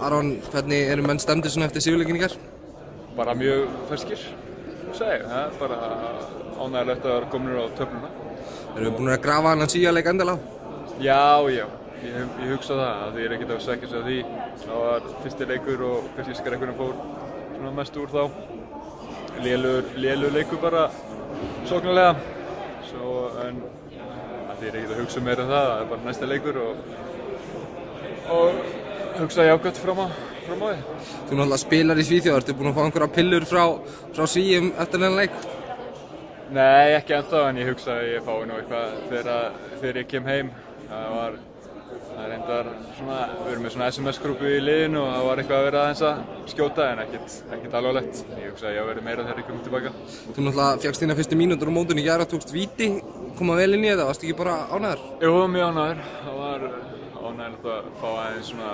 Aron, hvernig eru menn stemdi svona eftir síðuleikin ykkar? Bara mjög ferskir, segi, það bara ánægilegt að vera kominur á töfluna. Erum við búin að grafa hann að síðuleik endilega? Já, já, ég, ég hugsa það, að því ég er ekkert að segja sig að því. Það var fyrsti leikur og kannski skrekkunum fór svona mest úr þá. Lélur, lélur leikur bara sóknarlega, svo en því ég er ekkert að hugsa meira um það, það er bara næsta leikur og, og hugsa jákvæmt fram á, fram á því. Þú náttúrulega spilar í Svíþjóð, ertu búin að fá einhverja pillur frá, frá Svíum eftir þennan leik? Nei, ekki ennþá, en ég hugsa að ég fái nú eitthvað þegar, þegar ég kem heim. Það var, það er reyndar svona, við erum með svona SMS-grúpu í liðinu og það var eitthvað að vera aðeins að skjóta en ekkert, ekkert alvarlegt. Ég hugsa að ég hafa verið meira þegar ég kom tilbaka. Þú náttúrulega fjagst þína fyrstu mínútur á mótunni í gæra, tókst viti, koma vel inn í þetta, varst ekki bara ánæður? Jú, mjög ánæður. Það var ánægilegt að fá aðeins svona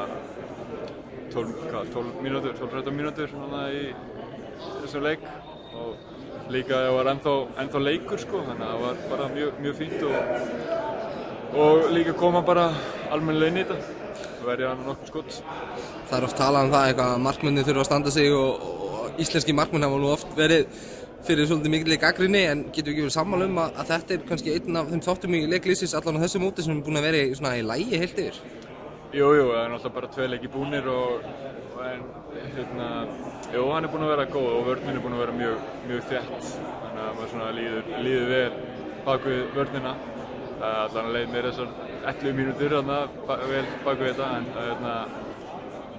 12, hvað, 12 mínútur, 12-13 mínútur svona í þessum leik og líka það var ennþá, ennþá leikur sko, þannig að það var bara mjög, mjög fínt og, og líka koma bara almennilega inn í þetta og verja hann nokkuð skott. Það er oft talað um það eitthvað að markmenni þurfa að standa sig og, og íslenski markmenn hafa nú oft verið fyrir svolítið mikilvæg gaggrinni en getur við ekki verið sammála um að, að þetta er kannski einn af þeim þáttum í leiklýsis allan á þessu móti sem er búin að vera í, svona, í lægi heilt yfir? Jú, jú, það er náttúrulega bara tvei leiki búnir og, og en, hérna, jú, hann er búin að vera góð og vörninn er búin að vera mjög, mjög þjætt þannig að maður svona líður, líður vel bak við vörnina allan leið mér þessar 11 mínútur vel bak við þetta en hérna,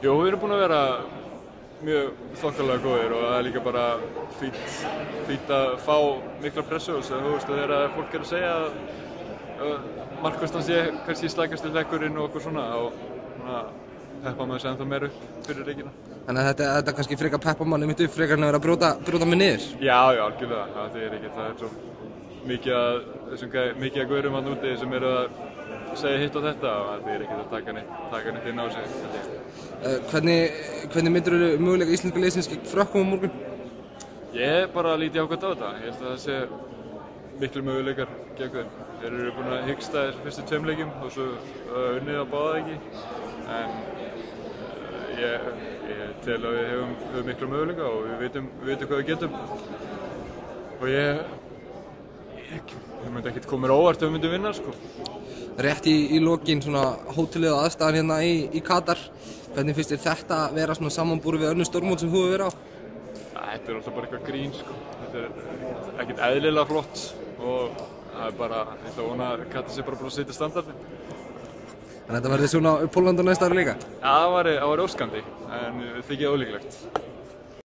jú, við erum búin að vera mjög þokkalega góðir og það er líka bara fýtt, að fá mikla pressu og þú veist þegar fólk er að segja að markværslan sé kannski slækast til lekkurinn og okkur svona og peppa maður sem það meira upp fyrir reygina. Þannig að þetta, þetta kannski frekar peppa manni mitt upp frekar en að vera að brjóta, brjóta mig niður? Já, já, algjörlega, það er ekki, það er svo mikið að, mikið að gaurum að núti sem eru að segja hitt og þetta og það er ekki að taka neitt, inn á sig. Uh, hvernig, hvernig myndur þú möguleika íslenska leysins gegn frökkum á morgun? Ég bara líti ákvæmt á þetta, ég held að það sé miklu möguleikar gegn þeim. Þeir eru búin að hyggsta þessum fyrstu tveimleikjum og svo uh, unnið að báða ekki en uh, ég, ég tel að við hefum, hefum miklu möguleika og við veitum, við veitum hvað við getum og ég, ég, ég myndi ekkert koma mér óvart ef við myndum vinna sko. Rétt í, í lokin svona hótelið og aðstæðan hérna í, í Katar hvernig finnst þér þetta að vera svona samanbúru við önnu stórmót sem þú hefur verið á? Þetta er alltaf bara eitthvað grín sko. þetta er ekkert eðlilega flott og það er bara, ég ætla að vona að Katar sé bara búin að setja standardin Þannig að þetta verði svona Pólland á næsta ári líka? Já, það var, var óskandi, en þykir ólíklegt.